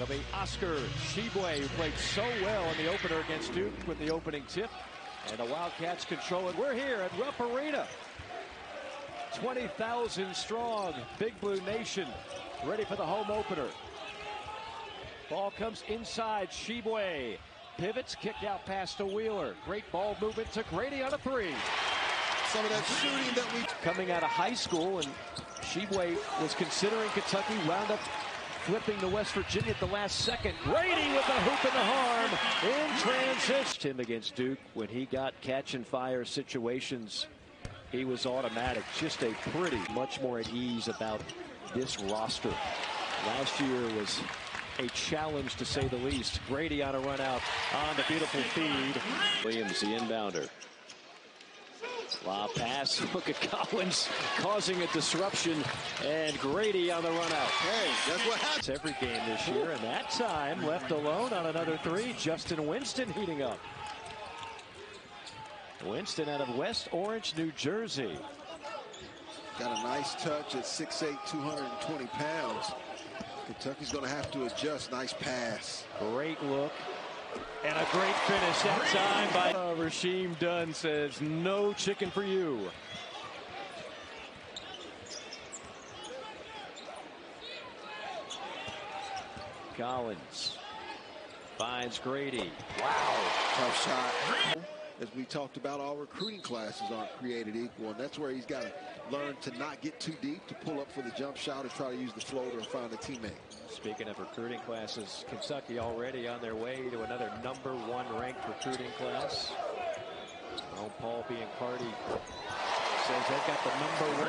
It'll be Oscar Tshiebwe, who played so well in the opener against Duke with the opening tip. And the Wildcats control it. We're here at Rupp Arena. 20,000 strong, Big Blue Nation, ready for the home opener. Ball comes inside, Tshiebwe. Pivots, kicked out past to Wheeler. Great ball movement to Grady on a three. Some of that shooting that we Coming out of high school, and Tshiebwe was considering Kentucky, wound up flipping to West Virginia at the last second. Grady with the hoop and the harm in transition. Him against Duke when he got catch and fire situations. He was automatic. Just a pretty, much more at ease about this roster. Last year was a challenge to say the least. Grady on a run out on the beautiful feed. Williams, the inbounder. Lob pass. Look at Collins causing a disruption. And Grady on the run out. hey, that's what happened. It's every game this year, and that time left alone on another three. Justin Winston heating up. Winston out of West Orange, New Jersey. Got a nice touch at 6'8", 220 pounds. Kentucky's going to have to adjust. Nice pass. Great look. And a great finish that time by uh, Rasheem Dunn says, no chicken for you. Collins finds Grady. Wow. Tough shot. As we talked about, all recruiting classes aren't created equal, and that's where he's got to learn to not get too deep, to pull up for the jump shot, or try to use the floater and find a teammate. Speaking of recruiting classes, Kentucky already on their way to another number one ranked recruiting class. Paul Biancardi says they've got the number one